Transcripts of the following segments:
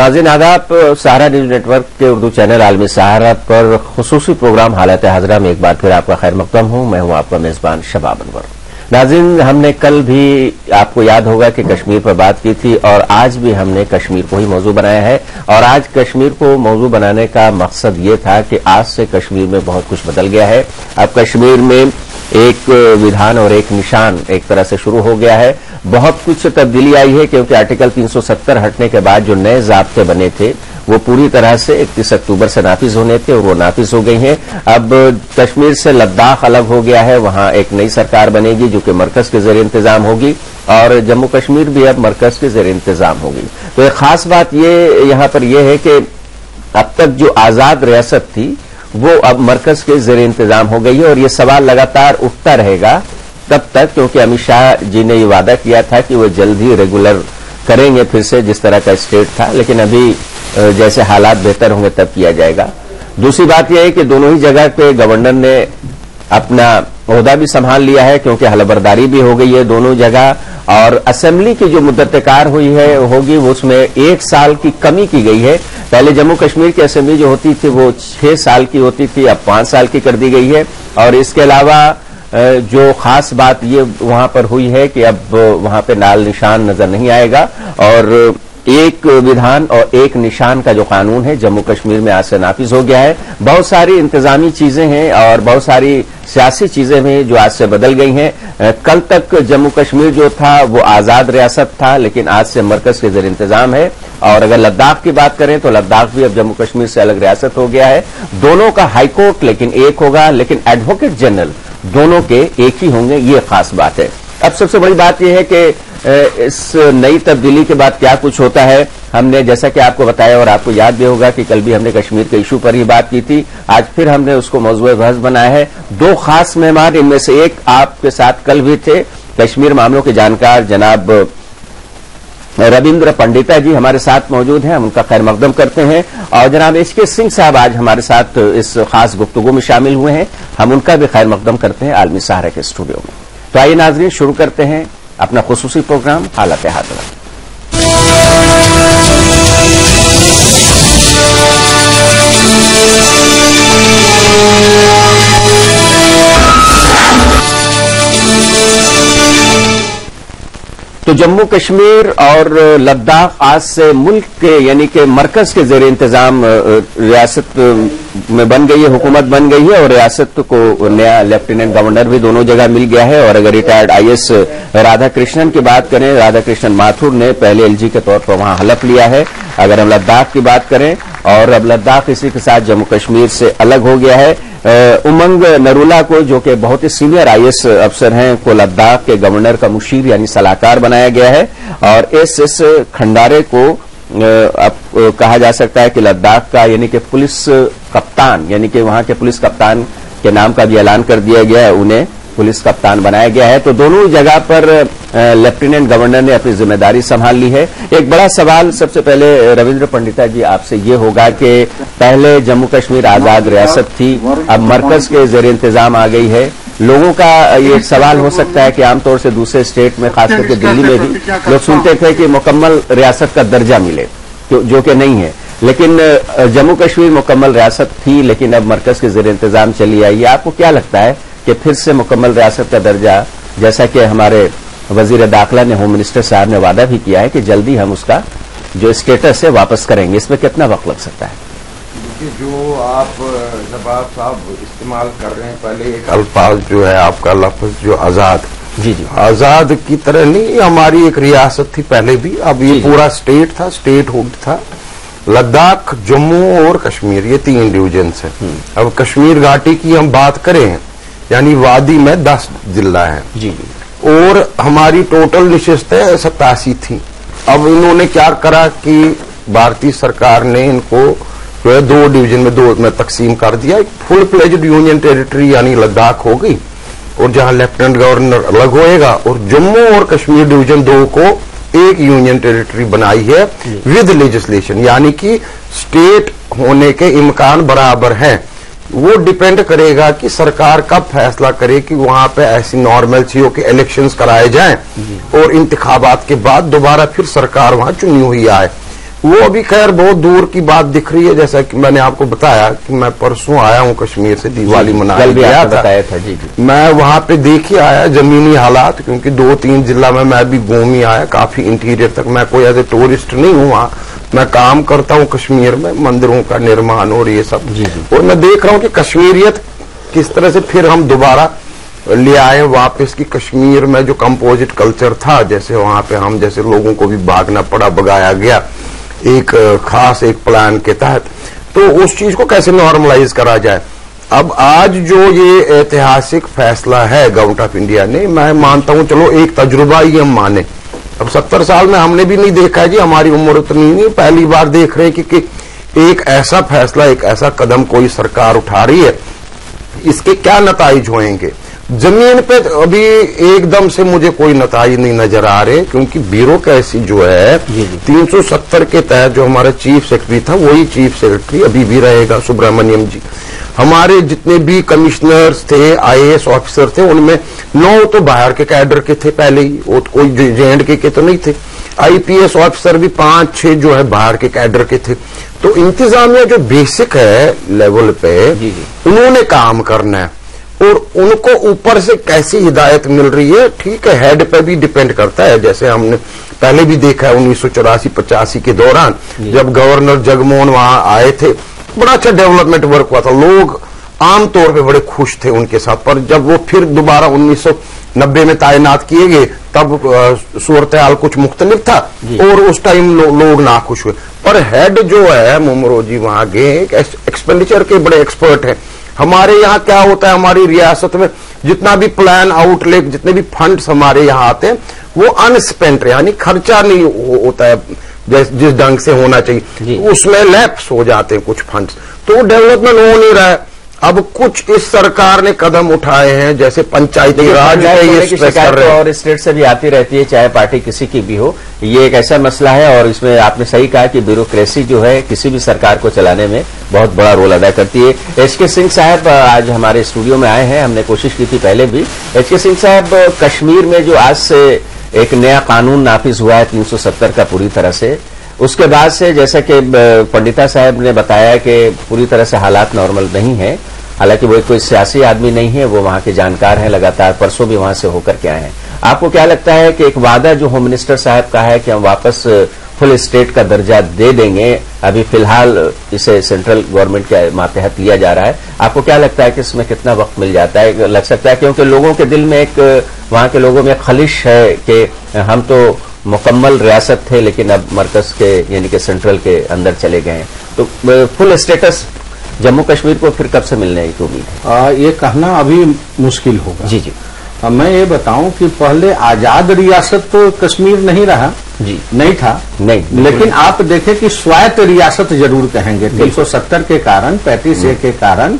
नाजिन, आदाब सहारा news network के Urdu channel आलमी सहारा पर खसूसी प्रोग्राम हालत हाजरा में एक बार फिर आपका खैर मकदम हूँ। मैं हूँ आपका मेजबान शबाब अनवर। नाजिन, हमने कल भी आपको याद होगा कि कश्मीर पर बात की थी और आज भी हमने कश्मीर को ही मौजू बनाया है। और आज कश्मीर को मौजू बनाने का मकसद ये था कि आज से कश्मीर में बहुत कुछ बदल गया है। अब कश्मीर में एक विधान और एक निशान एक तरह से शुरू हो गया है। बहुत कुछ तब्दीली आई है क्योंकि आर्टिकल 370 हटने के बाद जो नए जब्ते बने थे, वो पूरी तरह से इकतीस अक्टूबर से नाफिज होने थे और वो नाफिज हो गई हैं। अब कश्मीर से लद्दाख अलग हो गया है, वहाँ एक नई सरकार बनेगी जो कि मरकज के ज़रिए इंतज़ाम होगी और जम्मू कश्मीर भी अब मरकज के ज़रिए इंतज़ाम होगी। तो एक खास बात ये, यहाँ पर यह है कि अब तक जो आज़ाद रियासत थी वो अब मरकज के जेर इंतज़ाम हो गई है और ये सवाल लगातार उठता रहेगा तब तक, क्योंकि अमित शाह जी ने ये वादा किया था कि वो जल्द ही रेगुलर करेंगे फिर से जिस तरह का स्टेट था, लेकिन अभी जैसे हालात बेहतर होंगे तब किया जाएगा। दूसरी बात यह है कि दोनों ही जगह पे गवर्नर ने अपना अहदा भी संभाल लिया है, क्योंकि हलबरदारी भी हो गई है दोनों जगह, और असेंबली की जो मुद्दतकार हुई है, होगी उसमें एक साल की कमी की गई है। पहले जम्मू कश्मीर की असेंबली जो होती थी, वो छह साल की होती थी, अब पाँच साल की कर दी गई है। और इसके अलावा जो खास बात ये वहाँ पर हुई है कि अब वहाँ पे लाल निशान नज़र नहीं आएगा, और एक विधान और एक निशान का जो कानून है, जम्मू कश्मीर में आज से नाफिज हो गया है। बहुत सारी इंतजामी चीज़ें हैं और बहुत सारी सियासी चीज़ें हैं जो आज से बदल गई हैं। कल तक जम्मू कश्मीर जो था, वो आज़ाद रियासत था, लेकिन आज से मरकज के ज़रिए इंतज़ाम है। और अगर लद्दाख की बात करें तो लद्दाख भी अब जम्मू कश्मीर से अलग रियासत हो गया है। दोनों का हाईकोर्ट लेकिन एक होगा, लेकिन एडवोकेट जनरल दोनों के एक ही होंगे, ये खास बात है। अब सबसे बड़ी बात यह है कि इस नई तब्दीली के बाद क्या कुछ होता है? हमने, जैसा कि आपको बताया और आपको याद भी होगा कि कल भी हमने कश्मीर के इशू पर ही बात की थी। आज फिर हमने उसको मौजूद बहस बनाया है। दो खास मेहमान, इनमें से एक आपके साथ कल भी थे। कश्मीर मामलों के जानकार जनाब रविंद्र पंडिता जी हमारे साथ मौजूद हैं। हम उनका खैर मकदम करते हैं। और जनाब एच के सिंह साहब आज हमारे साथ इस खास गुफ्तगु में शामिल हुए हैं। हम उनका भी खैर मकदम करते हैं आलमी सहारा के स्टूडियो में। तो आइए नाजरीन, शुरू करते हैं। अपना खसूसी प्रोग्राम हालत हादरा जम्मू कश्मीर और लद्दाख आज से मुल्क के, यानी कि मरकज के जेर इंतज़ाम रियासत में बन गई है, हुकूमत बन गई है, और रियासत को नया लेफ्टिनेंट गवर्नर भी दोनों जगह मिल गया है, और अगर रिटायर्ड आईएएस राधा कृष्णन की बात करें राधा कृष्णन माथुर ने पहले एलजी के तौर पर वहाँ हलफ लिया है। अगर हम लद्दाख की बात करें, और अब लद्दाख इसी के साथ जम्मू कश्मीर से अलग हो गया है। उमंग नरूला को, जो कि बहुत ही सीनियर आईएएस अफसर हैं, को लद्दाख के गवर्नर का मुशीर यानी सलाहकार बनाया गया है। और एस एस खंडारे को अब कहा जा सकता है कि लद्दाख का यानी कि पुलिस कप्तान, यानी कि वहाँ के पुलिस कप्तान के नाम का भी ऐलान कर दिया गया है। उन्हें पुलिस कप्तान बनाया गया है। तो दोनों जगह पर लेफ्टिनेंट गवर्नर ने अपनी ज़िम्मेदारी संभाल ली है। एक बड़ा सवाल सबसे पहले रविंद्र पंडिता जी, आपसे ये होगा कि पहले जम्मू कश्मीर आज़ाद रियासत थी, अब मरकज के जेर इंतज़ाम आ गई है। लोगों का ये सवाल हो सकता है कि आमतौर से दूसरे स्टेट में, खास करके दिल्ली में भी, लोग सुनते थे कि मुकम्मल रियासत का दर्जा मिले, जो कि नहीं है। लेकिन जम्मू कश्मीर मुकम्मल रियासत थी, लेकिन अब मरकज के जेर इंतज़ाम चली आई। है आपको क्या लगता है कि फिर से मुकम्मल रियासत का दर्जा, जैसा कि हमारे वज़ीर दाखिला ने होम मिनिस्टर साहब ने वादा भी किया है कि जल्दी हम उसका जो स्टेटस है वापस करेंगे। इसमें कितना वक्त लग सकता है? जो आप जवाब साहब इस्तेमाल कर रहे हैं पहले एक अल्फाज जो है आपका लफ्ज जो आज़ाद। जी जी। आज़ाद की तरह नहीं हमारी एक रियासत थी पहले भी। अब ये पूरा स्टेट था स्टेट हुड था। लद्दाख जम्मू और कश्मीर ये तीन डिवीज़न है। हम्म। अब कश्मीर घाटी की हम बात करें यानी वादी में दस जिला है। जी जी। और हमारी टोटल निश्चितः सतासी थी। अब इन्होंने क्या करा कि भारतीय सरकार ने इनको जो है दो डिवीज़न में दो में तकसीम कर दिया। एक फुल प्लेज यूनियन टेरिटरी यानी लद्दाख हो गई और जहाँ लेफ्टिनेंट गवर्नर अलग होएगा और जम्मू और कश्मीर डिवीज़न दो को एक यूनियन टेरिटरी बनाई है विद लेजिस्लेशन यानी कि स्टेट होने के इम्कान बराबर हैं। वो डिपेंड करेगा कि सरकार कब फैसला करे कि वहाँ पे ऐसी नॉर्मल चीज़ों के इलेक्शंस कराए जाएँ और इंतखाबात के बाद दोबारा फिर सरकार वहाँ चुनी हुई आए। वो अभी खैर बहुत दूर की बात दिख रही है जैसा कि मैंने आपको बताया कि मैं परसों आया हूँ कश्मीर से दिवाली मनाने गया था। बताया था जी जी। मैं वहाँ पे देख ही आया जमीनी हालात क्योंकि दो तीन जिला में मैं भी घूम ही आया काफ़ी इंटीरियर तक मैं कोई ऐसे टूरिस्ट नहीं हूँ वहाँ। मैं काम करता हूँ कश्मीर में मंदिरों का निर्माण और ये सब। जी, जी। और मैं देख रहा हूँ कि कश्मीरियत किस तरह से फिर हम दोबारा ले आए वापस की कश्मीर में जो कंपोजिट कल्चर था जैसे वहाँ पे हम जैसे लोगों को भी भागना पड़ा भगाया गया एक खास एक प्लान के तहत। तो उस चीज़ को कैसे नॉर्मलाइज करा जाए? अब आज जो ये ऐतिहासिक फैसला है गवर्नमेंट ऑफ़ इंडिया ने मैं मानता हूँ चलो एक तजुर्बा ही हम माने। अब सत्तर साल में हमने भी नहीं देखा है जी हमारी उम्र उतनी नहीं पहली बार देख रहे कि, कि एक ऐसा फैसला एक ऐसा कदम कोई सरकार उठा रही है। इसके क्या नतज होंगे ज़मीन पे अभी एकदम से मुझे कोई नतज नहीं नज़र आ रहे क्योंकि ब्यूरोक्रेसी जो है जी, जी। 370 के तहत जो हमारा चीफ सेक्रेटरी था वही चीफ सेक्रेटरी अभी भी रहेगा सुब्रमण्यम जी। हमारे जितने भी कमिश्नर्स थे आईएएस ऑफिसर थे उनमें नौ तो बाहर के कैडर के थे पहले ही वो तो कोई जे एंड के, के तो नहीं थे। आईपीएस ऑफिसर भी पाँच छह जो है बाहर के कैडर के थे। तो इंतजामिया जो बेसिक है लेवल पे। उन्होंने काम करना है। और उनको ऊपर से कैसी हिदायत मिल रही है ठीक है हेड पे भी डिपेंड करता है। जैसे हमने पहले भी देखा है उन्नीस सौ चौरासी पचासी के दौरान जब गवर्नर जगमोहन वहाँ आए थे बड़ा अच्छा डेवलपमेंट वर्क हुआ था। लोग आमतौर पे बड़े खुश थे उनके साथ पर जब वो फिर दोबारा 1990 में तैनात किए गए तब सूरत हाल कुछ मुख्तलिफ़ था और उस टाइम लो, लोग नाखुश हुए। पर हेड जो है मुमरो जी वहाँ गए एक्सपेंडिचर के बड़े एक्सपर्ट हैं। हमारे यहाँ क्या होता है हमारी रियासत में जितना भी प्लान आउटले जितने भी फंड्स हमारे यहाँ आते हैं वो अनस्पेंट यानी खर्चा नहीं हो, होता है। जिस जिस ढंग से होना चाहिए। उसमें लैप्स हो जाते हैं कुछ फंड्स तो डेवलपमेंट हो नहीं रहा है। अब कुछ इस सरकार ने कदम उठाए हैं जैसे पंचायती राज होने ये स्ट्रेस कर रहे तो हैं। और स्टेट से भी आती रहती है चाहे पार्टी किसी की भी हो। ये एक ऐसा मसला है और इसमें आपने सही कहा कि ब्यूरोक्रेसी जो है किसी भी सरकार को चलाने में बहुत बड़ा रोल अदा करती है। एच के सिंह साहब आज हमारे स्टूडियो में आए हैं। हमने कोशिश की थी पहले भी। एच के सिंह साहब कश्मीर में जो आज से एक नया कानून नाफिज हुआ है 370 का पूरी तरह से। उसके बाद से जैसा कि पंडिता साहब ने बताया कि पूरी तरह से हालात नॉर्मल नहीं है, हालाँकि वो कोई सियासी आदमी नहीं है, वो वहाँ के जानकार हैं लगातार, परसों भी वहाँ से होकर के आए हैं। आपको क्या लगता है कि एक वादा जो होम मिनिस्टर साहब का है कि हम वापस फुल स्टेट का दर्जा दे देंगे। अभी फ़िलहाल इसे सेंट्रल गवर्नमेंट के मातहत लिया जा रहा है। आपको क्या लगता है कि इसमें कितना वक्त मिल जाता है? लग सकता है क्योंकि लोगों के दिल में एक वहाँ के लोगों में खलिश है कि हम तो मुकम्मल रियासत थे लेकिन अब मरकज के यानी कि सेंट्रल के अंदर चले गए। हैं तो फुल स्टेटस जम्मू कश्मीर को फिर कब से मिलने की उम्मीद है? ये कहना अभी मुश्किल होगा। जी जी। आ, मैं ये बताऊँ कि पहले आज़ाद रियासत तो कश्मीर नहीं रहा। जी। नहीं था। नहीं लेकिन आप देखें कि स्वायत्त रियासत ज़रूर कहेंगे। 370 के कारण 35 ए के कारण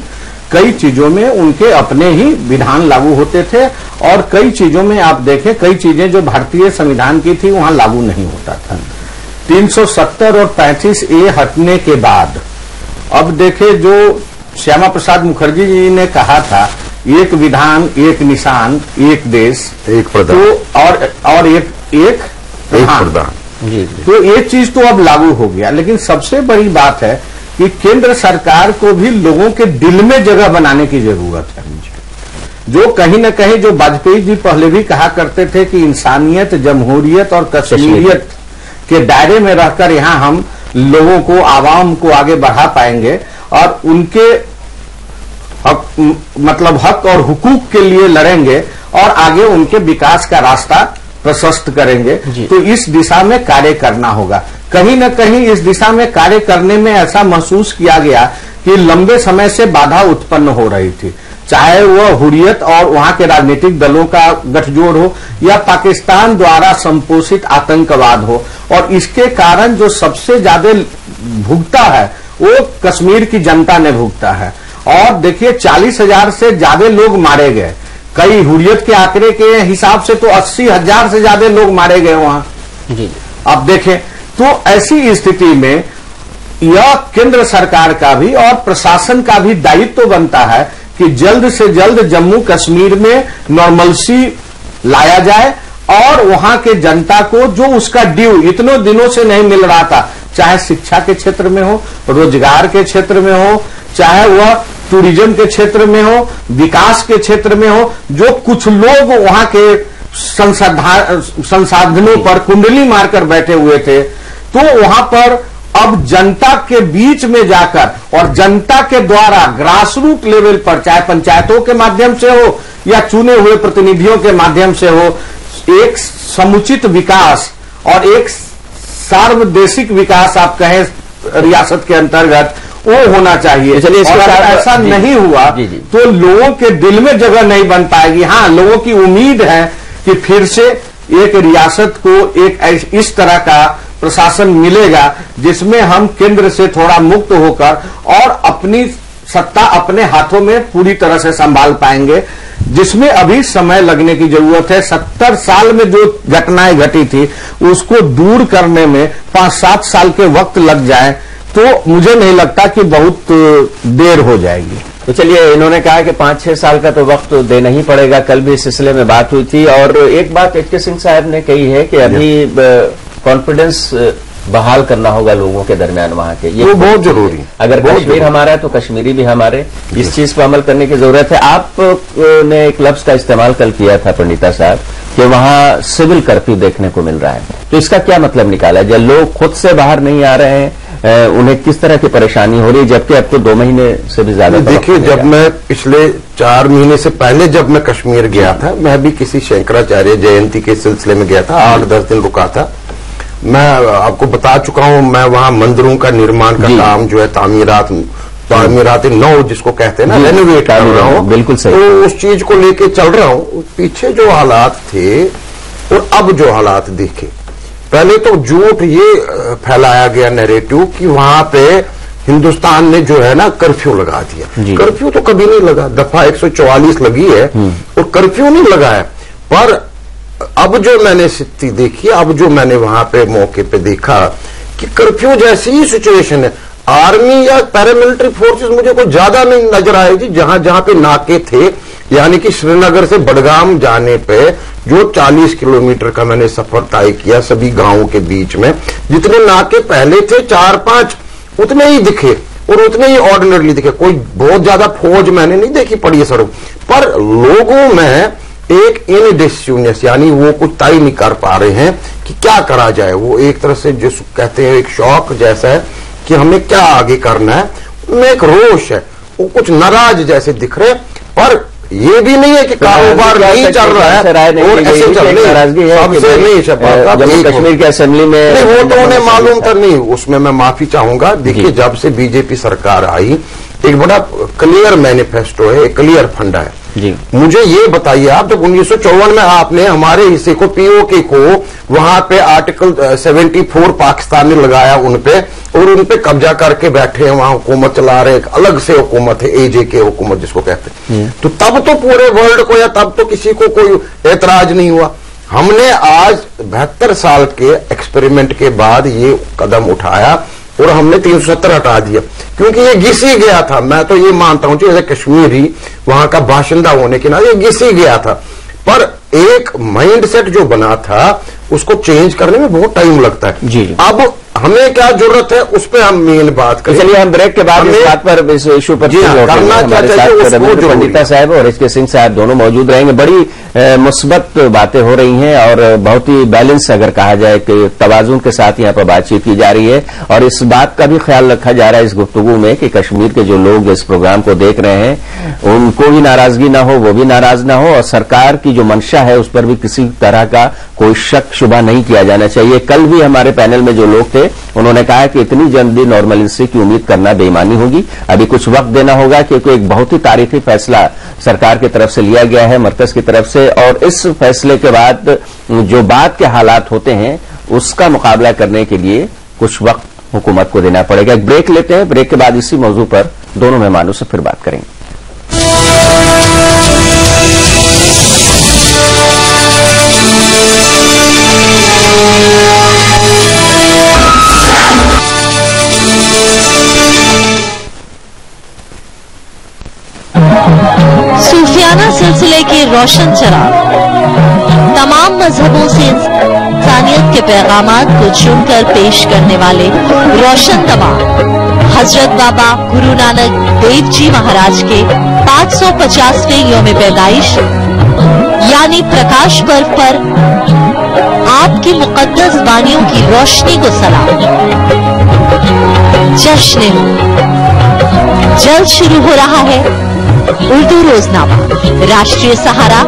कई चीज़ों में उनके अपने ही विधान लागू होते थे और कई चीज़ों में आप देखें कई चीज़ें जो भारतीय संविधान की थी वहाँ लागू नहीं होता था। 370 और 35 ए हटने के बाद अब देखे जो श्यामा प्रसाद मुखर्जी जी ने कहा था एक विधान एक निशान एक देश एक प्रधान। तो और और एक एक एक प्रधान। प्रधान तो ये चीज़ तो अब लागू हो गया लेकिन सबसे बड़ी बात है कि केंद्र सरकार को भी लोगों के दिल में जगह बनाने की ज़रूरत है। जो कहीं न कहीं जो वाजपेयी जी पहले भी कहा करते थे कि इंसानियत जमहूरियत और कश्मीरियत के दायरे में रहकर यहाँ हम लोगों को आवाम को आगे बढ़ा पाएँगे और उनके हक मतलब हक और हुकूक के लिए लड़ेंगे और आगे उनके विकास का रास्ता प्रशस्त करेंगे तो इस दिशा में कार्य करना होगा। कहीं न कहीं इस दिशा में कार्य करने में ऐसा महसूस किया गया कि लंबे समय से बाधा उत्पन्न हो रही थी। चाहे वह हुरियत और वहाँ के राजनीतिक दलों का गठजोड़ हो या पाकिस्तान द्वारा संपोषित आतंकवाद हो और इसके कारण जो सबसे ज़्यादा भुगता है वो कश्मीर की जनता ने भुगता है। और देखिए चालीस हज़ार से ज़्यादा लोग मारे गए। कई हुरियत के आंकड़े के हिसाब से तो अस्सी हज़ार से ज़्यादा लोग मारे गए वहाँ। जी। अब देखें तो ऐसी स्थिति में यह केंद्र सरकार का भी और प्रशासन का भी दायित्व तो बनता है कि जल्द से जल्द जम्मू कश्मीर में नॉर्मलसी लाया जाए और वहाँ के जनता को जो उसका ड्यू इतनों दिनों से नहीं मिल रहा था चाहे शिक्षा के क्षेत्र में हो रोज़गार के क्षेत्र में हो चाहे वह टूरिज़्म के क्षेत्र में हो विकास के क्षेत्र में हो जो कुछ लोग वहाँ के संसाधा- संसाधनों पर कुंडली मारकर बैठे हुए थे तो वहाँ पर अब जनता के बीच में जाकर और जनता के द्वारा ग्रास रूट लेवल पर चाहे पंचायतों के माध्यम से हो या चुने हुए प्रतिनिधियों के माध्यम से हो एक समुचित विकास और एक सार्वदेशिक विकास आप कहें रियासत के अंतर्गत वो होना चाहिए तो चलिए अगर ऐसा जी। नहीं हुआ जी, जी। तो लोगों के दिल में जगह नहीं बन पाएगी हाँ लोगों की उम्मीद है कि फिर से एक रियासत को एक इस तरह का प्रशासन मिलेगा जिसमें हम केंद्र से थोड़ा मुक्त होकर और अपनी सत्ता अपने हाथों में पूरी तरह से संभाल पाएँगे जिसमें अभी समय लगने की ज़रूरत है सत्तर साल में जो घटनाएँ घटी थी उसको दूर करने में पाँच सात साल के वक्त लग जाए तो मुझे नहीं लगता कि बहुत देर हो जाएगी। तो चलिए इन्होंने कहा कि पाँच छह साल का तो वक्त देना ही पड़ेगा। कल भी इस सिलसिले में बात हुई थी और एक बात एच के सिंह साहब ने कही है कि अभी कॉन्फिडेंस बहाल करना होगा लोगों के दरमियान वहाँ के। ये वो बहुत ज़रूरी है। अगर कश्मीर हमारा है तो कश्मीरी भी हमारे। इस चीज़ पर अमल करने की ज़रूरत है। आप ने एक लफ्ज का इस्तेमाल कल किया था पंडिता साहब कि वहाँ सिविल कर्फ्यू देखने को मिल रहा है। तो इसका क्या मतलब निकाला? जब लोग खुद से बाहर नहीं आ रहे हैं उन्हें किस तरह की परेशानी हो रही है? जबकि अब तो दो महीने से भी ज़्यादा देखिए जब मैं पिछले चार महीने से पहले जब मैं कश्मीर गया था मैं भी किसी शंकराचार्य जयंती के सिलसिले में गया था आठ दस दिन रुका था। मैं आपको बता चुका हूँ मैं वहाँ मंदिरों का निर्माण का काम जो है तामीरात तामीरात नौ जिसको कहते हैं ना रेनोवेट कर रहा हूँ। बिल्कुल सही। तो उस चीज़ को लेके चल रहा हूँ पीछे जो हालात थे और अब जो हालात देखे पहले तो झूठ ये फैलाया गया नैरेटिव कि वहाँ पे हिंदुस्तान ने जो है ना कर्फ्यू लगा दिया। कर्फ्यू तो कभी नहीं लगा। दफ़ा 144 लगी है और कर्फ्यू नहीं लगा है। पर अब जो मैंने स्थिति देखी अब जो मैंने वहाँ पे मौके पे देखा कि कर्फ्यू जैसी ही सिचुएशन है। आर्मी या पैरामिलिट्री फोर्सेस मुझे कोई ज़्यादा नहीं नज़र आएगी जहाँ जहाँ पे नाके थे यानी कि श्रीनगर से बडगाम जाने पे जो 40 किलोमीटर का मैंने सफ़र तय किया सभी गाँवों के बीच में, जितने नाके पहले थे, चार पाँच, उतने ही दिखे और उतने ही ऑर्डिनरली दिखे। कोई बहुत ज़्यादा फौज मैंने नहीं देखी पड़ी है सड़क पर लोगों में एक इनडिस्यूनियस यानी वो कुछ तय नहीं कर पा रहे हैं कि क्या करा जाए। वो एक तरह से जिस कहते हैं, एक शौक जैसा है कि हमें क्या आगे करना है। उनमें एक रोष है, वो कुछ नाराज़ जैसे दिख रहे पर ये भी नहीं है कि कारोबार नहीं चल रहा है और ऐसे है चल रही नाराज़गी सबसे नहीं शपथ अब जम्मू कश्मीर की असेंबली में वो तो उन्हें मालूम था नहीं उसमें मैं माफ़ी चाहूँगा। देखिए जब से बीजेपी सरकार आई एक बड़ा क्लियर मैनिफेस्टो है एक क्लियर फंडा है। जी। मुझे ये बताइए आप जब उन्नीस सौ चौवन में आपने हमारे हिस्से को पीओके को वहाँ पे आर्टिकल सेवेंटी फोर पाकिस्तान ने लगाया उन पे और उन पे कब्जा करके बैठे हैं वहाँ हुकूमत चला रहे अलग से हुकूमत है एजे के हुकूमत जिसको कहते हैं। तो तब तो पूरे वर्ल्ड को या तब तो किसी को कोई एतराज़ नहीं हुआ। हमने आज बहत्तर साल के एक्सपेरिमेंट के बाद ये कदम उठाया और हमने तीन सौ सत्तर हटा दिया। क्योंकि ये घिस ही गया था। मैं तो ये मानता हूँ एज कश्मीर कश्मीरी वहाँ का बाशिंदा होने के नाते ये घिस ही गया था। पर एक माइंडसेट जो बना था उसको चेंज करने में बहुत टाइम लगता है। जी। अब हमें क्या ज़रूरत है उस पर हम मेन बात करें। चलिए हम ब्रेक के बाद इस बात पर इस इशू पर हाँ। करना क्या चाहिए, पंडिता साहब और एच के सिंह साहब दोनों मौजूद रहेंगे। बड़ी मुस्बत बातें हो रही हैं और बहुत ही बैलेंस अगर कहा जाए कि तवाजुन के साथ यहाँ पर बातचीत की जा रही है। और इस बात का भी ख्याल रखा जा रहा है इस गुफ्तगु में कि कश्मीर के जो लोग इस प्रोग्राम को देख रहे हैं उनको भी नाराज़गी ना हो वो भी नाराज़ ना हो और सरकार की जो मंशा है उस पर भी किसी तरह का कोई शक शुबा नहीं किया जाना चाहिए। कल भी हमारे पैनल में जो लोग थे उन्होंने कहा कि इतनी जल्दी नॉर्मलिसी की उम्मीद करना बेईमानी होगी। अभी कुछ वक्त देना होगा क्योंकि एक बहुत ही तारीखी फैसला सरकार की तरफ़ से लिया गया है, मरकज की तरफ़ से, और इस फैसले के बाद जो बाद के हालात होते हैं, उसका मुकाबला करने के लिए कुछ वक्त हुकूमत को देना पड़ेगा। एक ब्रेक लेते हैं। ब्रेक के बाद इसी मौजू पर दोनों मेहमानों से फिर बात करेंगे। सूफियाना सिलसिले के रोशन चराग तमाम मजहबों से इंसानियत के पैगाम को चुनकर पेश करने वाले रोशन तमाम। हज़रत बाबा गुरु नानक देव जी महाराज के 550वें योम पैदाइश, यानी प्रकाश पर्व पर आपकी मुकद्दस वाणियों की रोशनी को सलाम। जश्न जल्द शुरू हो रहा है। उर्दू रोजनामा, राष्ट्रीय सहारा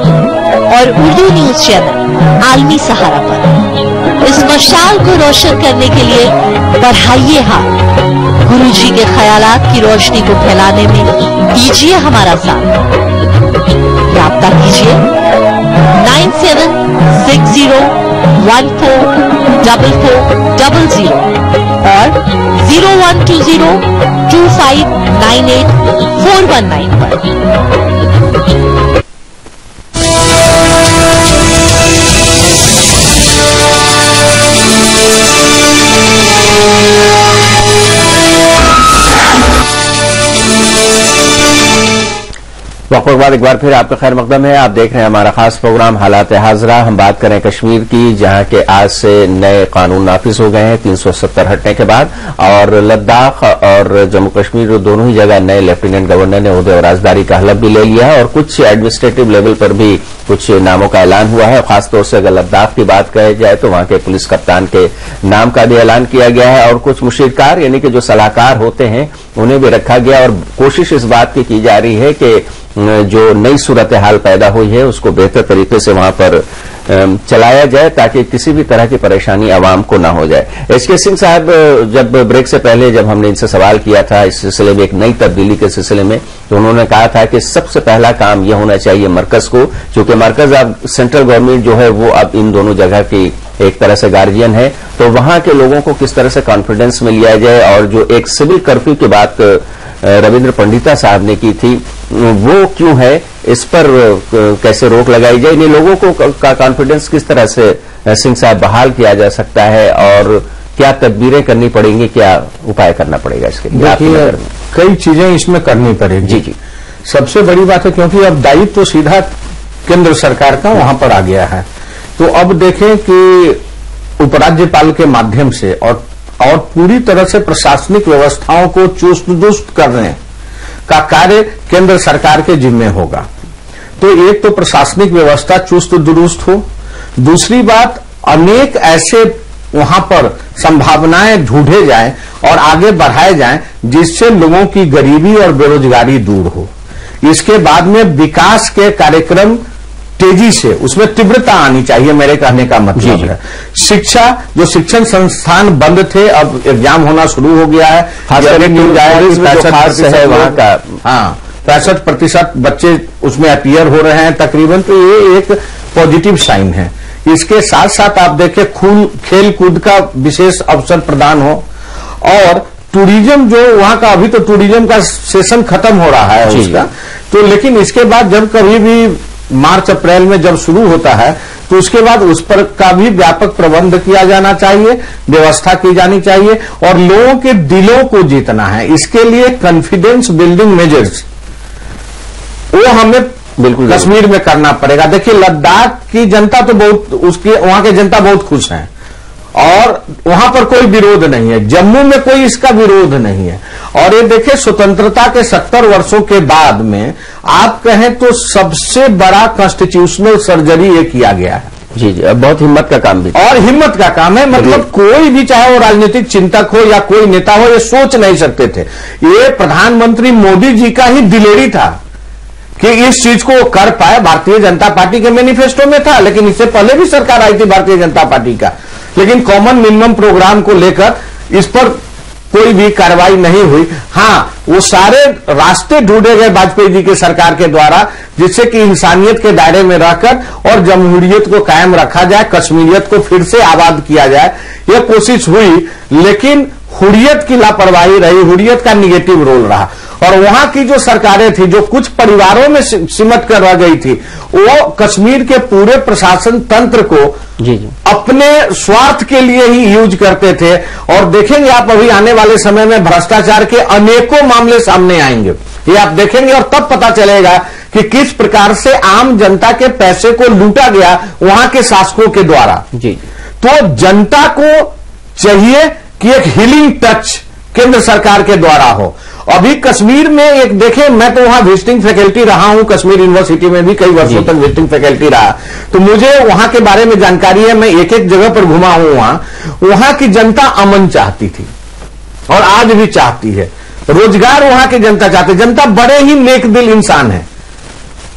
और उर्दू न्यूज़ चैनल, आलमी सहारा पर। इस मशाल को रोशन करने के लिए बढ़ाइए हाथ। गुरु जी के ख्यालात की रोशनी को फैलाने में दीजिए हमारा साथ। राबता कीजिए। Nine seven six zero one four double four double zero. और ज़ीरो वन टू ज़ीरो वक्त के बाद एक बार फिर आपका खैर मकदम है। आप देख रहे हैं हमारा खास प्रोग्राम, हालात हाजरा। हम बात करें कश्मीर की, जहाँ के आज से नए कानून नाफिज हो गए हैं। 370 हटने के बाद और लद्दाख और जम्मू कश्मीर दोनों ही जगह नए लेफ्टिनेंट गवर्नर ने उहदे और राजदारी का हलफ भी ले लिया है और कुछ एडमिनिस्ट्रेटिव लेवल पर भी कुछ नामों का ऐलान हुआ है। खासतौर से अगर लद्दाख की बात कही जाए तो वहाँ के पुलिस कप्तान के नाम का भी ऐलान किया गया है और कुछ मुशीरकार, यानी कि जो सलाहकार होते हैं, उन्हें भी रखा गया और कोशिश इस बात की जा रही है कि जो नई सूरत हाल पैदा हुई है, उसको बेहतर तरीके से वहाँ पर चलाया जाए ताकि किसी भी तरह की परेशानी आवाम को ना हो जाए। एच के सिंह साहब, जब ब्रेक से पहले जब हमने इनसे सवाल किया था इस सिलसिले में, एक नई तब्दीली के सिलसिले में तो उन्होंने कहा था कि सबसे पहला काम यह होना चाहिए मरकज को, क्योंकि मरकज अब सेंट्रल गवर्नमेंट जो है, वो अब इन दोनों जगह की एक तरह से गार्जियन है। तो वहाँ के लोगों को किस तरह से कॉन्फिडेंस में लिया जाए? और जो एक सिविल कर्फ्यू की बात रविन्द्र पंडिता साहब ने की थी वो क्यों है? इस पर कैसे रोक लगाई जाए? इन लोगों को का कॉन्फिडेंस किस तरह से सिंह साहब बहाल किया जा सकता है? और क्या तदबीरें करनी पड़ेंगी? क्या उपाय करना पड़ेगा इसके लिए? कई चीज़ें इसमें करनी पड़ेगी। जी जी। सबसे बड़ी बात है क्योंकि अब दायित्व तो सीधा केंद्र सरकार का वहाँ पर आ गया है। तो अब देखें कि उपराज्यपाल के माध्यम से और और पूरी तरह से प्रशासनिक व्यवस्थाओं को चुस्त दुस्त करने का कार्य केंद्र सरकार के जिम्मे होगा। तो एक तो प्रशासनिक व्यवस्था चुस्त दुरुस्त हो। दूसरी बात, अनेक ऐसे वहाँ पर संभावनाएँ ढूंढे जाएँ और आगे बढ़ाए जाएँ जिससे लोगों की गरीबी और बेरोजगारी दूर हो। इसके बाद में विकास के कार्यक्रम तेज़ी से उसमें तीव्रता आनी चाहिए मेरे कहने का मतलब है। शिक्षा जो शिक्षण संस्थान बंद थे अब एग्ज़ाम होना शुरू हो गया है। वहाँ का। हाँ पैंसठ प्रतिशत बच्चे उसमें अपियर हो रहे हैं तकरीबन तो ये एक पॉजिटिव साइन है। इसके साथ साथ आप देखें खून खेल कूद का विशेष अवसर प्रदान हो और टूरिज़्म जो वहाँ का अभी तो टूरिज़्म का सेशन खत्म हो रहा है उसका। तो लेकिन इसके बाद जब कभी भी मार्च अप्रैल में जब शुरू होता है तो उसके बाद उस पर का भी व्यापक प्रबंध किया जाना चाहिए व्यवस्था की जानी चाहिए और लोगों के दिलों को जीतना है। इसके लिए कॉन्फिडेंस बिल्डिंग मेजर्स वो हमें बिल्कुल कश्मीर में करना पड़ेगा। देखिए लद्दाख की जनता तो बहुत उसकी वहाँ की जनता बहुत खुश है। और वहाँ पर कोई विरोध नहीं है। जम्मू में कोई इसका विरोध नहीं है। और ये देखिए स्वतंत्रता के सत्तर वर्षों के बाद में आप कहें तो सबसे बड़ा कॉन्स्टिट्यूशनल सर्जरी ये किया गया है। जी जी बहुत हिम्मत का काम भी और हिम्मत का काम है। मतलब कोई भी चाहे वो राजनीतिक चिंतक हो या कोई नेता हो ये सोच नहीं सकते थे। ये प्रधानमंत्री मोदी जी का ही दिलेरी था कि इस चीज़ को कर पाए। भारतीय जनता पार्टी के मैनिफेस्टो में था लेकिन इससे पहले भी सरकार आई थी भारतीय जनता पार्टी का। लेकिन कॉमन मिनिमम प्रोग्राम को लेकर इस पर कोई भी कार्रवाई नहीं हुई। हाँ वो सारे रास्ते ढूंढे गए वाजपेयी जी के सरकार के द्वारा, जिससे कि इंसानियत के दायरे में रहकर और जमहूरियत को कायम रखा जाए, कश्मीरियत को फिर से आबाद किया जाए, यह कोशिश हुई, लेकिन हुरियत की लापरवाही रही, हुरियत का निगेटिव रोल रहा। और वहाँ की जो सरकारें थी जो कुछ परिवारों में सिमट कर रह गई थी वो कश्मीर के पूरे प्रशासन तंत्र को जी जी। अपने स्वार्थ के लिए ही यूज़ करते थे। और देखेंगे आप अभी आने वाले समय में भ्रष्टाचार के अनेकों मामले सामने आएँगे। ये आप देखेंगे और तब पता चलेगा कि किस प्रकार से आम जनता के पैसे को लूटा गया वहाँ के शासकों के द्वारा। जी। तो जनता को चाहिए कि एक हीलिंग टच केंद्र सरकार के द्वारा हो। अभी कश्मीर में एक देखें मैं तो वहाँ विजिटिंग फैकल्टी रहा हूँ कश्मीर यूनिवर्सिटी में भी कई वर्षों तक विजिटिंग फैकल्टी रहा। तो मुझे वहाँ के बारे में जानकारी है मैं एक एक जगह पर घुमा हूँ वहाँ। वहाँ की जनता अमन चाहती थी और आज भी चाहती है। रोज़गार वहाँ की जनता चाहती जनता बड़े ही नेक दिल इंसान है।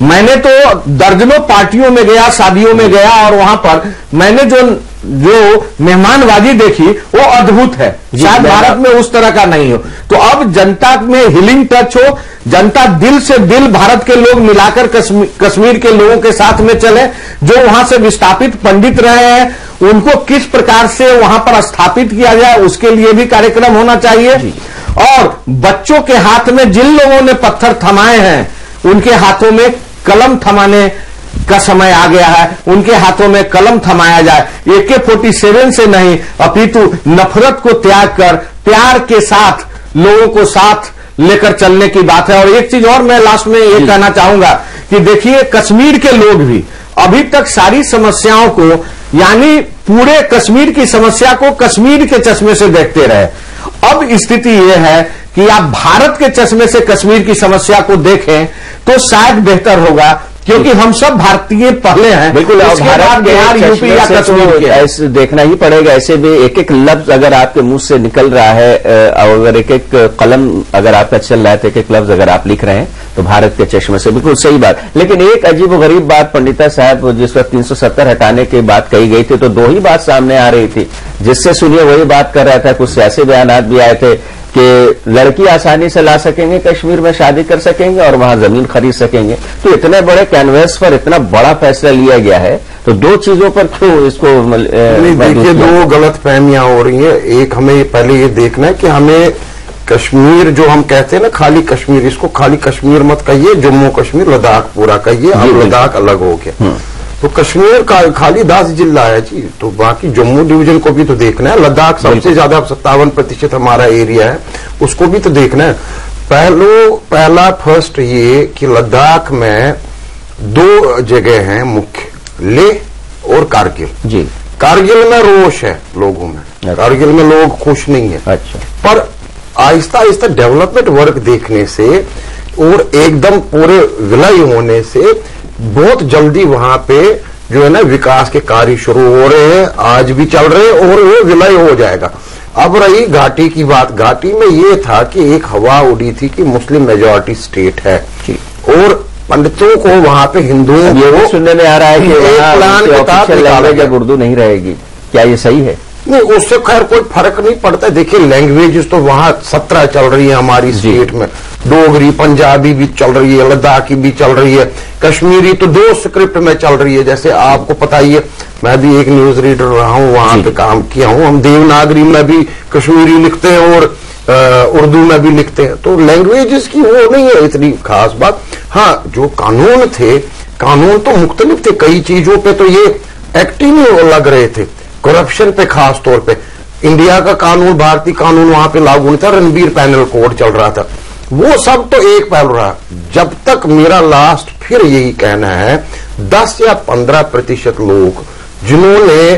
मैंने तो दर्जनों पार्टियों में गया शादियों में गया और वहाँ पर मैंने जो जो मेहमानबाजी देखी वो अद्भुत है। शायद भारत में उस तरह का नहीं हो। तो अब जनता में हिलिंग टच हो जनता दिल से दिल भारत के लोग मिलाकर कश्मीर, कश्मीर के लोगों के साथ में चले जो वहाँ से विस्थापित पंडित रहे हैं उनको किस प्रकार से वहाँ पर स्थापित किया जाए उसके लिए भी कार्यक्रम होना चाहिए। और बच्चों के हाथ में जिन लोगों ने पत्थर थमाए हैं उनके हाथों में कलम थमाने का समय आ गया है। उनके हाथों में कलम थमाया जाए। एके फोर्टी सेवन से नहीं अपितु नफरत को त्याग कर प्यार के साथ लोगों को साथ लेकर चलने की बात है। और एक चीज़ और मैं लास्ट में ये कहना चाहूँगा कि देखिए कश्मीर के लोग भी अभी तक सारी समस्याओं को यानी पूरे कश्मीर की समस्या को कश्मीर के चश्मे से देखते रहे। अब स्थिति यह है कि आप भारत के चश्मे से कश्मीर की समस्या को देखें तो शायद बेहतर होगा क्योंकि हम सब भारतीय पहले हैं। बिल्कुल बिहार यूपी या कश्मीर तो ऐसे देखना ही पड़ेगा ऐसे भी एक एक लफ्ज अगर आपके मुँह से निकल रहा है और अगर एक एक कलम अगर आपका चल रहा है तो एक एक लफ्ज अगर आप लिख रहे हैं तो भारत के चश्मे से बिल्कुल सही बात। लेकिन एक अजीब गरीब बात पंडिता साहब जिस वक्त 370 हटाने की बात कही गई थी तो दो ही बात सामने आ रही थी। जिससे सुनिए वही बात कर रहा था कुछ सियासी बयान भी आए थे कि लड़की आसानी से ला सकेंगे कश्मीर में शादी कर सकेंगे और वहाँ ज़मीन खरीद सकेंगे। तो इतने बड़े कैनवस पर इतना बड़ा फैसला लिया गया है तो दो चीज़ों पर क्यों इसको देखिए दो गलत फहमियाँ हो रही हैं। एक हमें पहले ये देखना है कि हमें कश्मीर जो हम कहते हैं ना खाली कश्मीर इसको खाली कश्मीर मत कहिए जम्मू कश्मीर लद्दाख पूरा कहिए अब लद्दाख अलग हो गया। तो कश्मीर का खाली दस जिला है जी तो बाकी जम्मू डिवीज़न को भी तो देखना है। लद्दाख सबसे ज़्यादा सत्तावन प्रतिशत हमारा एरिया है उसको भी तो देखना है। पहलो पहला फ़र्स्ट ये कि लद्दाख में दो जगह हैं मुख्य लेह और कारगिल। जी। कारगिल में रोष है लोगों में। अच्छा। कारगिल में लोग खुश नहीं है। अच्छा। पर आहिस्ता आहिस्ता डेवलपमेंट वर्क देखने से और एकदम पूरे विलय होने से बहुत जल्दी वहाँ पे जो है ना विकास के कार्य शुरू हो रहे हैं आज भी चल रहे हैं और वो विलय हो जाएगा। अब रही घाटी की बात। घाटी में ये था कि एक हवा उड़ी थी कि मुस्लिम मेजोरिटी स्टेट है। और पंडितों को वहाँ पे हिंदुओं ये को सुनने में आ रहा है कि प्लान के। अब उर्दू नहीं रहेगी। क्या ये सही है? नहीं उससे खैर कोई फ़र्क नहीं पड़ता। देखिए लैंग्वेजेस तो वहाँ सत्रह चल रही है हमारी स्टेट में। डोगरी पंजाबी भी चल रही है लद्दाखी भी चल रही है कश्मीरी तो दो स्क्रिप्ट में चल रही है जैसे आपको पता ही है। मैं भी एक न्यूज़ रीडर रहा हूँ वहाँ पे काम किया हूँ। हम देवनागरी में भी कश्मीरी लिखते हैं और उर्दू में भी लिखते हैं। तो लैंग्वेजेस की वो नहीं है इतनी खास बात। हाँ जो कानून थे कानून तो मुख्तलिफ़ थे। कई चीज़ों पे तो ये एक्ट ही नहीं लग रहे थे। करप्शन पे खास तौर पे। इंडिया का कानून भारतीय कानून वहाँ पे लागू नहीं था रणबीर पैनल कोड चल रहा था। वो सब तो एक पहलू रहा। जब तक मेरा लास्ट फिर यही कहना है दस या पंद्रह प्रतिशत लोग जिन्होंने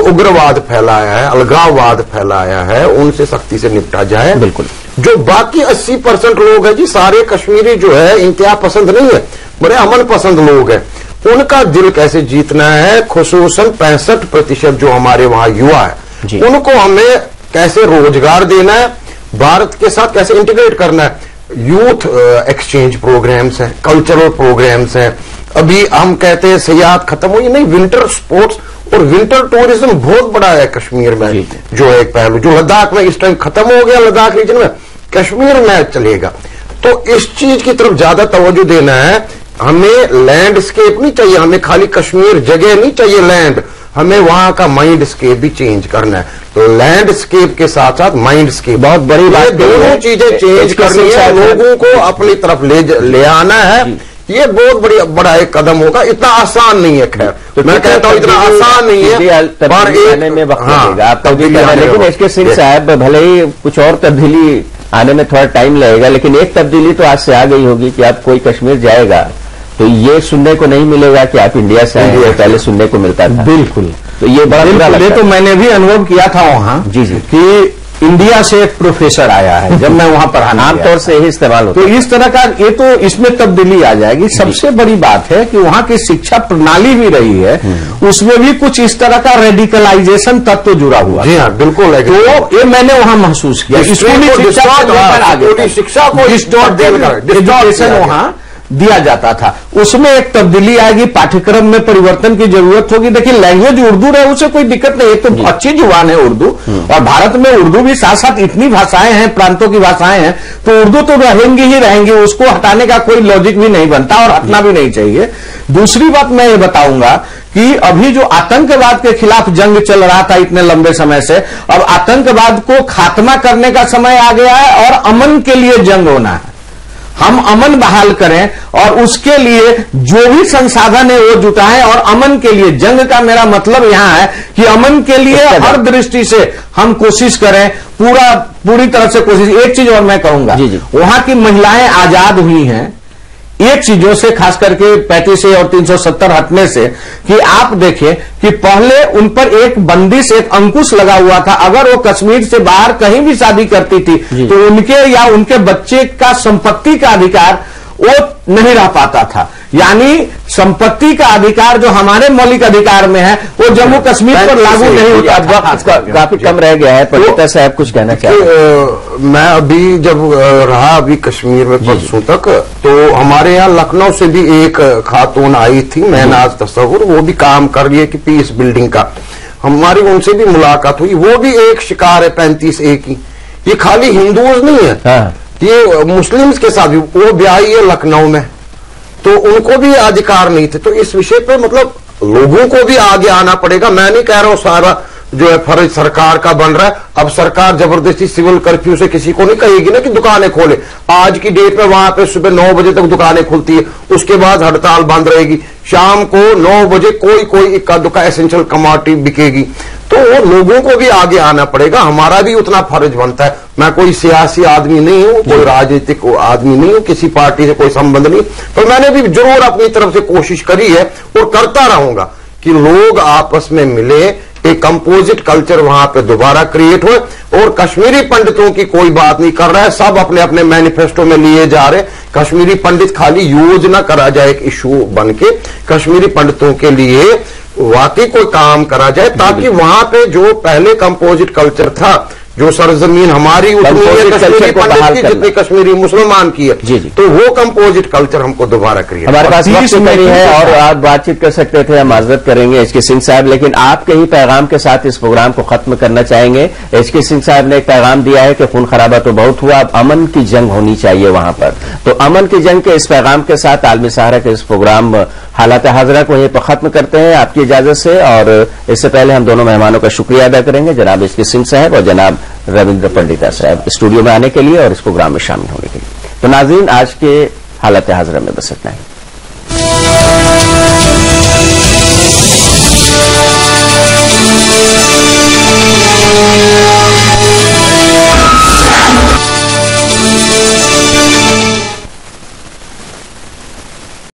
उग्रवाद फैलाया है अलगाववाद फैलाया है उनसे सख्ती से निपटा जाए। बिल्कुल। जो बाकी 80 परसेंट लोग है जी सारे कश्मीरी जो है इंतहा पसंद नहीं है। बड़े अमन पसंद लोग हैं। उनका दिल कैसे जीतना है? खसूसन पैंसठ प्रतिशत जो हमारे वहाँ युवा है। उनको हमें कैसे रोज़गार देना है? भारत के साथ कैसे इंटीग्रेट करना है? यूथ एक्सचेंज प्रोग्राम्स हैं कल्चरल प्रोग्राम्स हैं। अभी हम कहते हैं सयाहत खत्म हुई नहीं विंटर स्पोर्ट्स और विंटर टूरिज़्म बहुत बड़ा है कश्मीर में जो। है एक पहलू जो लद्दाख में इस टाइम खत्म हो गया लद्दाख रीजन में कश्मीर में चलेगा। तो इस चीज़ की तरफ़ ज़्यादा तवज्जो देना है हमें लैंडस्केप नहीं चाहिए हमें खाली कश्मीर जगह नहीं चाहिए लैंड हमें वहाँ का माइंडस्केप भी चेंज करना है। तो लैंडस्केप के साथ साथ माइंडस्केप बहुत बड़ी बात। दोनों चीज़ें चेंज करनी है लोगों को अपनी तरफ़ ले ले आना है। ये बहुत बड़ी बड़ा एक कदम होगा। इतना आसान नहीं है खैर। तो मैं कहता हूँ इतना आसान नहीं है। पर एक में वक्त हाँ, तब्दीली लेकिन। एच के सिंह साहब भले ही कुछ और तब्दीली आने में थोड़ा टाइम लगेगा लेकिन एक तब्दीली तो आज से आ गई होगी कि अब कोई कश्मीर जाएगा। तो ये सुनने को नहीं मिलेगा कि आप इंडिया से आए हैं, पहले सुनने को मिलता था। बिल्कुल। तो ये बड़ा बुरा ये तो मैंने भी अनुभव किया था वहाँ जी, जी। कि इंडिया से एक प्रोफेसर आया है जब मैं वहाँ पढ़ाने आमतौर से यही इस्तेमाल होता तो इस तरह का ये तो इसमें तब्दीली आ जाएगी। सबसे बड़ी बात है कि वहाँ की शिक्षा प्रणाली भी रही है हम्म। उसमें भी कुछ इस तरह का रेडिकलाइजेशन तत्व तो जुड़ा हुआ जी है। हाँ बिल्कुल है तो ये मैंने वहाँ महसूस किया। स्कूली शिक्षा हाँ, को गया। वहाँ दिया जाता था। उसमें एक तब्दीली आएगी पाठ्यक्रम में परिवर्तन की ज़रूरत होगी। देखिए लैंग्वेज उर्दू रहे उसे कोई दिक्कत नहीं। एक तो अच्छी ज़ुबान है उर्दू और भारत में उर्दू भी साथ साथ इतनी भाषाएँ हैं प्रांतों की भाषाएँ हैं तो उर्दू तो रहेंगी ही रहेंगी उसको हटाने का कोई लॉजिक भी नहीं बनता और हटना भी नहीं चाहिए। दूसरी बात मैं ये बताऊँगा कि अभी जो आतंकवाद के खिलाफ जंग चल रहा था इतने लंबे समय से अब आतंकवाद को खात्मा करने का समय आ गया है और अमन के लिए जंग होना है। हम अमन बहाल करें और उसके लिए जो भी संसाधन है वो जुटाएँ और अमन के लिए। जंग का मेरा मतलब यहाँ है कि अमन के लिए हर दृष्टि से हम कोशिश करें। पूरा पूरी तरह से कोशिश एक चीज़ और मैं कहूँगा। वहाँ की महिलाएँ आज़ाद हुई हैं। एक चीज़ों से खास करके पैंतीस और 370 हटने से कि आप देखें कि पहले उन पर एक बंदिश एक अंकुश लगा हुआ था। अगर वो कश्मीर से बाहर कहीं भी शादी करती थी तो उनके या उनके बच्चे का संपत्ति का अधिकार वो नहीं रह पाता था। यानी संपत्ति का अधिकार जो हमारे मौलिक अधिकार में है वो जम्मू कश्मीर पर लागू नहीं होता वक्त काफ़ी कम रह गया है पंडिता साहब कुछ कहना अ, मैं अभी जब रहा अभी कश्मीर में परसों तक तो हमारे यहाँ लखनऊ से भी एक खातून आई थी महनाज तस्वुर वो भी काम कर रही है कि पीस बिल्डिंग का। हमारी उनसे भी मुलाकात हुई वो भी एक शिकार है पैंतीस ए की। ये खाली हिंदूज नहीं है। हाँ। ये मुस्लिम्स के साथ भी, वो ब्याही है लखनऊ में। तो उनको भी अधिकार नहीं थे। तो इस विषय पे मतलब लोगों को भी आगे आना पड़ेगा। मैं नहीं कह रहा हूँ सारा जो है फ़र्ज़ सरकार का बन रहा है। अब सरकार ज़बरदस्ती सिविल कर्फ्यू से किसी को नहीं कहेगी ना कि दुकानें खोले। आज की डेट में वहाँ पे सुबह नौ बजे तक दुकानें खुलती है। उसके बाद हड़ताल बंद रहेगी। शाम को नौ बजे कोई कोई इक्का दुक्का एसेंशियल कमोडिटी बिकेगी। तो लोगों को भी आगे आना पड़ेगा। हमारा भी उतना फ़र्ज़ बनता है। मैं कोई सियासी आदमी नहीं हूँ, कोई राजनीतिक आदमी नहीं हूँ, किसी पार्टी से कोई संबंध नहीं। पर मैंने भी ज़रूर अपनी तरफ़ से कोशिश करी है और करता रहूँगा कि लोग आपस में मिले, एक कंपोजिट कल्चर वहाँ पे दोबारा क्रिएट हो और कश्मीरी पंडितों की कोई बात नहीं कर रहा है। सब अपने अपने मैनिफेस्टो में लिए जा रहे कश्मीरी पंडित खाली योजना करा जाए एक इशू बन के। कश्मीरी पंडितों के लिए वाकई कोई काम करा जाए ताकि वहाँ पे जो पहले कंपोजिट कल्चर था जो सरजमीन हमारी उतनी है कश्मीरी पंडित की जितनी कश्मीरी मुसलमान की है जी, जी। तो वो कंपोजिट कल्चर हमको दोबारा क्रिएट हमारे पास वक्त नहीं है और आप बातचीत कर सकते थे हम माजरत करेंगे एच के सिंह साहब लेकिन आपके ही पैगाम के साथ इस प्रोग्राम को खत्म करना चाहेंगे। एच के सिंह साहब ने एक पैगाम दिया है कि खून खराबा तो बहुत हुआ अब अमन की जंग होनी चाहिए वहाँ पर। तो अमन की जंग के इस पैगाम के साथ आलमी सहारा के इस प्रोग्राम हालात हाजरा को यहीं पर खत्म करते हैं। आपकी इजाज़त से और इससे पहले हम दोनों मेहमानों का शुक्रिया अदा करेंगे। जनाब एच के सिंह साहब और जनाब रविंद्र पंडिता साहब स्टूडियो में आने के लिए और इस प्रोग्राम में शामिल होने के लिए। तो नाजीन आज के हालत हाजरा में बस इतना ही।